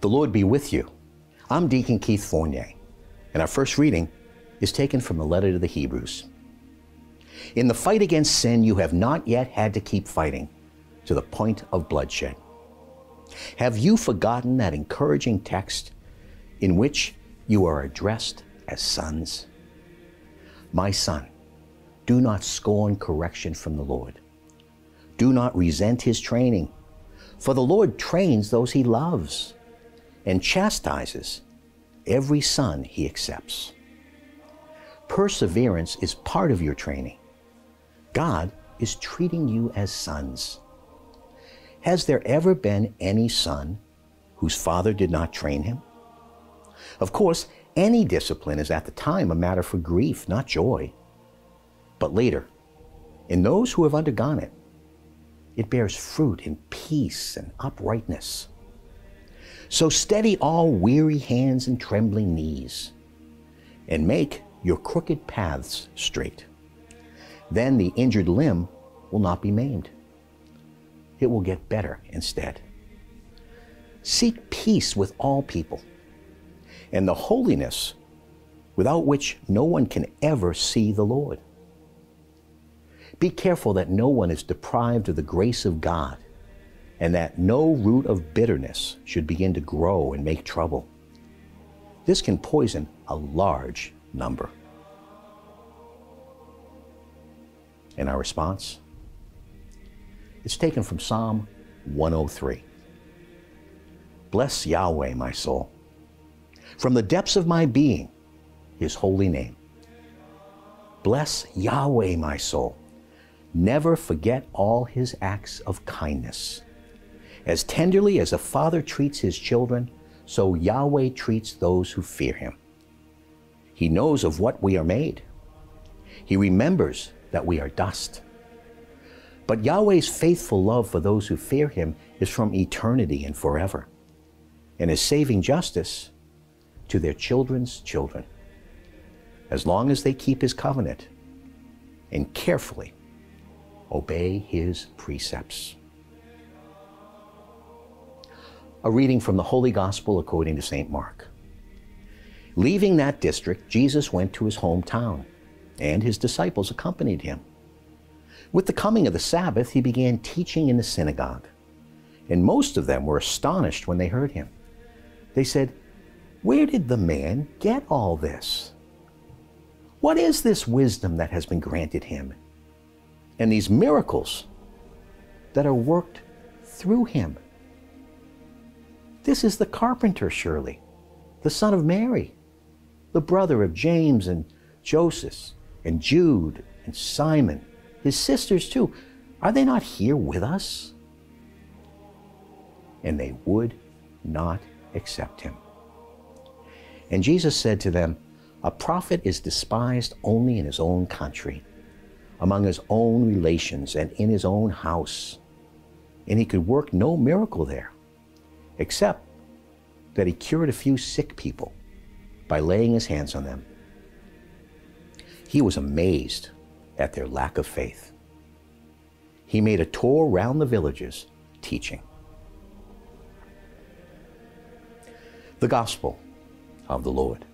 The Lord be with you. I'm Deacon Keith Fournier, and our first reading is taken from the letter to the Hebrews. In the fight against sin, you have not yet had to keep fighting to the point of bloodshed. Have you forgotten that encouraging text in which you are addressed as sons? My son, do not scorn correction from the Lord. Do not resent his training, for the Lord trains those he loves and chastises every son he accepts. Perseverance is part of your training. God is treating you as sons. Has there ever been any son whose father did not train him? Of course, any discipline is at the time a matter for grief, not joy. But later, in those who have undergone it, it bears fruit in peace and uprightness. So steady all weary hands and trembling knees, and make your crooked paths straight. Then the injured limb will not be maimed. It will get better instead. Seek peace with all people and the holiness without which no one can ever see the Lord. Be careful that no one is deprived of the grace of God and that no root of bitterness should begin to grow and make trouble. This can poison a large number. And our response? It's taken from Psalm 103. Bless Yahweh, my soul. From the depths of my being, his holy name. Bless Yahweh, my soul. Never forget all his acts of kindness. As tenderly as a father treats his children, so Yahweh treats those who fear him. He knows of what we are made. He remembers that we are dust. But Yahweh's faithful love for those who fear him is from eternity and forever, and his saving justice to their children's children, as long as they keep his covenant and carefully obey his precepts. A reading from the Holy Gospel according to St. Mark. Leaving that district, Jesus went to his hometown, and his disciples accompanied him. With the coming of the Sabbath, he began teaching in the synagogue, and most of them were astonished when they heard him. They said, Where did the man get all this? What is this wisdom that has been granted him? And these miracles that are worked through him. This is the carpenter, surely, the son of Mary, the brother of James and Joseph and Jude and Simon, his sisters too. Are they not here with us? And they would not accept him. And Jesus said to them, A prophet is despised only in his own country, among his own relations, and in his own house. And he could work no miracle there, except that he cured a few sick people by laying his hands on them. He was amazed at their lack of faith. He made a tour round the villages teaching. The Gospel of the Lord.